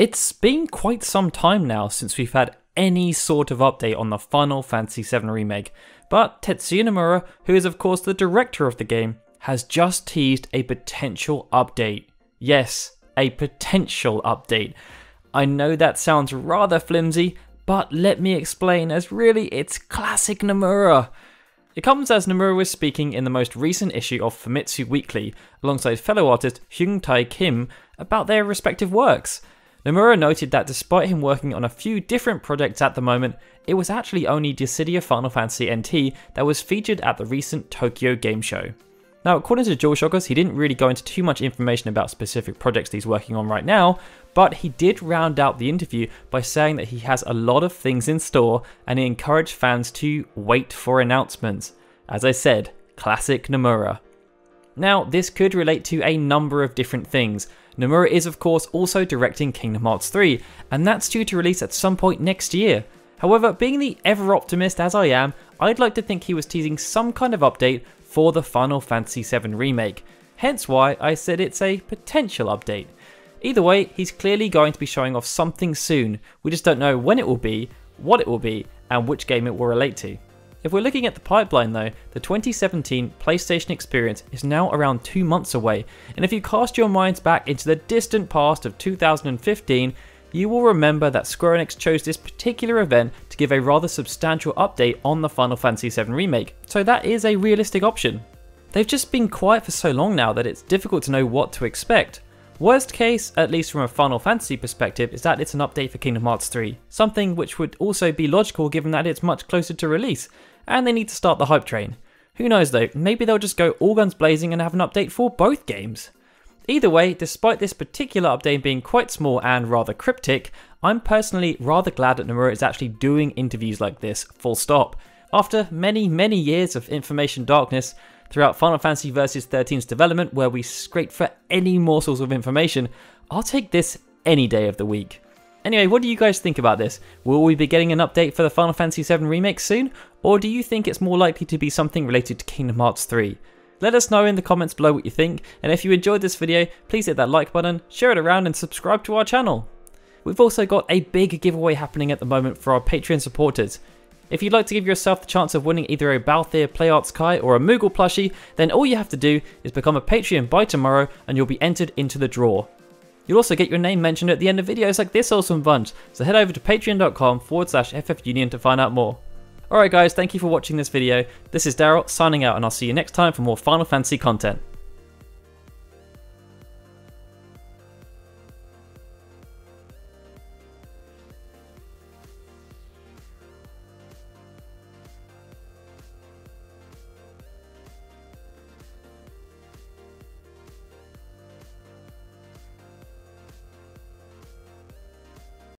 It's been quite some time now since we've had any sort of update on the Final Fantasy VII Remake, but Tetsuya Nomura, who is of course the director of the game, has just teased a potential update. Yes, a potential update. I know that sounds rather flimsy, but let me explain as really it's classic Nomura. It comes as Nomura was speaking in the most recent issue of Famitsu Weekly alongside fellow artist Hyung Tae Kim about their respective works. Nomura noted that despite him working on a few different projects at the moment, it was actually only Dissidia Final Fantasy NT that was featured at the recent Tokyo Game Show. Now, according to DualShockers, he didn't really go into too much information about specific projects he's working on right now, but he did round out the interview by saying that he has a lot of things in store and he encouraged fans to wait for announcements. As I said, classic Nomura. Now, this could relate to a number of different things, Nomura is of course also directing Kingdom Hearts 3, and that's due to release at some point next year. However, being the ever optimist as I am, I'd like to think he was teasing some kind of update for the Final Fantasy VII Remake, hence why I said it's a potential update. Either way, he's clearly going to be showing off something soon, we just don't know when it will be, what it will be, and which game it will relate to. If we're looking at the pipeline though, the 2017 PlayStation experience is now around two months away, and if you cast your minds back into the distant past of 2015, you will remember that Square Enix chose this particular event to give a rather substantial update on the Final Fantasy VII Remake, so that is a realistic option. They've just been quiet for so long now that it's difficult to know what to expect. Worst case, at least from a Final Fantasy perspective, is that it's an update for Kingdom Hearts 3, something which would also be logical given that it's much closer to release, and they need to start the hype train. Who knows though, maybe they'll just go all guns blazing and have an update for both games. Either way, despite this particular update being quite small and rather cryptic, I'm personally rather glad that Nomura is actually doing interviews like this, full stop. After many, many years of information darkness throughout Final Fantasy Versus 13's development, where we scrape for any morsels of information, I'll take this any day of the week. Anyway, what do you guys think about this? Will we be getting an update for the Final Fantasy VII Remake soon? Or do you think it's more likely to be something related to Kingdom Hearts 3? Let us know in the comments below what you think, and if you enjoyed this video, please hit that like button, share it around and subscribe to our channel. We've also got a big giveaway happening at the moment for our Patreon supporters. If you'd like to give yourself the chance of winning either a Balthier PlayArts Kai or a Moogle plushie, then all you have to do is become a Patreon by tomorrow and you'll be entered into the draw. You'll also get your name mentioned at the end of videos like this awesome bunch, so head over to patreon.com forward slash ffunion to find out more. Alright guys, thank you for watching this video. This is Daryl signing out and I'll see you next time for more Final Fantasy content.